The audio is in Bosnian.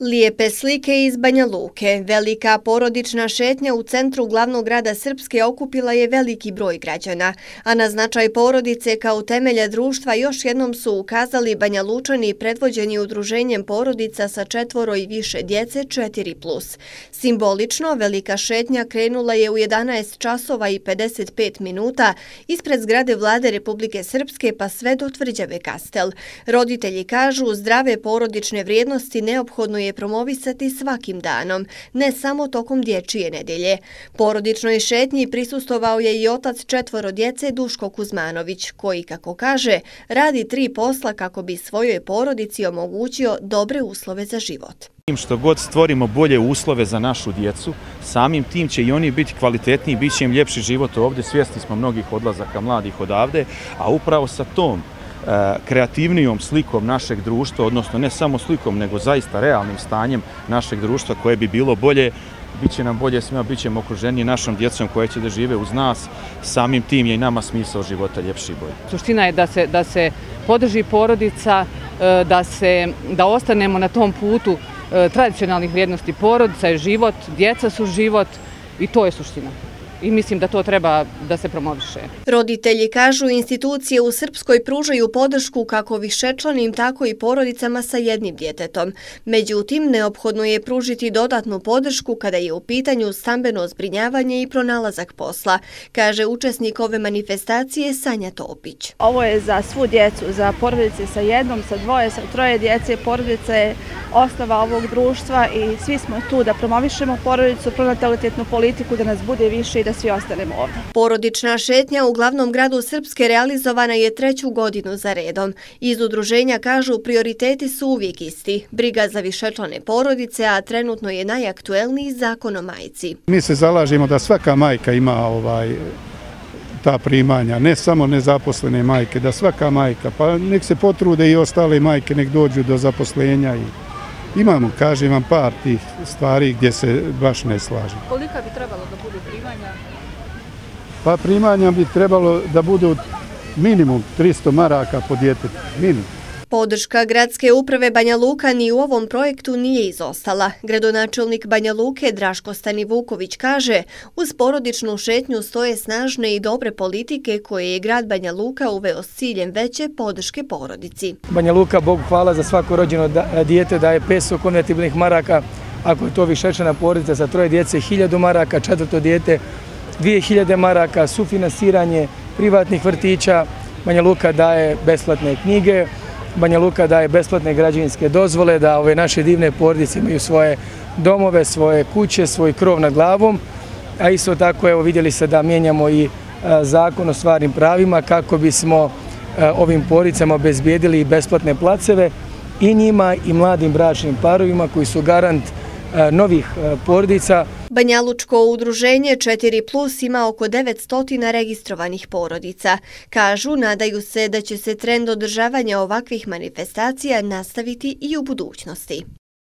Lijepe slike iz Banja Luke. Velika porodična šetnja u centru glavnog grada Srpske okupila je veliki broj građana, a na značaj porodice kao temelja društva još jednom su ukazali Banja Lučani predvođeni udruženjem porodica sa četvoro i više djece 4+. Simbolično, velika šetnja krenula je u 11 časova i 55 minuta ispred zgrade vlade Republike Srpske pa sve do tvrđave Kastel. Roditelji kažu zdrave porodične vrijednosti neophodno je promovisati svakim danom, ne samo tokom dječije nedelje. Porodičnoj šetnji prisustovao je i otac četvoro djece Duško Kuzmanović, koji, kako kaže, radi tri posla kako bi svojoj porodici omogućio dobre uslove za život. Što god stvorimo bolje uslove za našu djecu, samim tim će i oni biti kvalitetniji, bit će im ljepši život ovdje. Svjesni smo mnogih odlazaka mladih odavde, a upravo sa tom E, kreativnijom slikom našeg društva, odnosno ne samo slikom, nego zaista realnim stanjem našeg društva koje bi bilo bolje, bit će nam bolje svima, bit ćemo okruženiji našom djecom koje će da žive uz nas, samim tim je i nama smisao života ljepši i bolji. Suština je da se, da se podrži porodica, e, da, se, da ostanemo na tom putu e, tradicionalnih vrijednosti. Porodica je život, djeca su život i to je suština i mislim da to treba da se promoviše. Roditelji kažu institucije u Srpskoj pružaju podršku kako višečlanim, tako i porodicama sa jednim djetetom. Međutim, neophodno je pružiti dodatnu podršku kada je u pitanju stambeno zbrinjavanje i pronalazak posla, kaže učesnik ove manifestacije Sanja Topić. Ovo je za svu djecu, za porodice sa jednom, sa dvoje, sa troje djece. Porodica je osnova ovog društva i svi smo tu da promovišemo porodicu, pronatalitetnu politiku, da nas bude više i da da svi ostanemo ovdje. Porodična šetnja u glavnom gradu Srpske realizovana je treću godinu za redom. Iz udruženja kažu prioriteti su uvijek isti. Briga za višečlane porodice, a trenutno je najaktuelniji zakon o majici. Mi se zalažemo da svaka majka ima ovaj ta primanja, ne samo nezaposlene majke, da svaka majka, pa nek se potrude i ostale majke, nek dođu do zaposlenja i Imamo, kažem vam, par tih stvari gdje se baš ne slažem. Kolika bi trebalo da budu primanja? Pa primanja bi trebalo da budu minimum 300 maraka po djetetu. Minimum. Podrška gradske uprave Banja Luka ni u ovom projektu nije izostala. Gradonačelnik Banja Luke Draško Stanivuković kaže uz porodičnu šetnju stoje snažne i dobre politike koje je grad Banja Luka uveo s ciljem veće podrške porodici. Banja Luka, Bogu hvala za svako rođeno dijete daje 500 konvertibilnih maraka, ako je to višečana porodica sa troje djece, 1000 maraka, četvrto dijete, 2000 maraka, sufinansiranje privatnih vrtića, Banja Luka daje besplatne knjige, Banja Luka daje besplatne građevinske dozvole, da ove naše divne porodice imaju svoje domove, svoje kuće, svoj krov nad glavom, a isto tako evo vidjeli se da mijenjamo i e, zakon o stvarnim pravima kako bismo e, ovim porodicama obezbijedili besplatne placeve i njima i mladim bračnim parovima koji su garant e, novih porodica. Banjalučko udruženje 4 Plus ima oko 900 registrovanih porodica. Kažu, nadaju se da će se trend održavanja ovakvih manifestacija nastaviti i u budućnosti.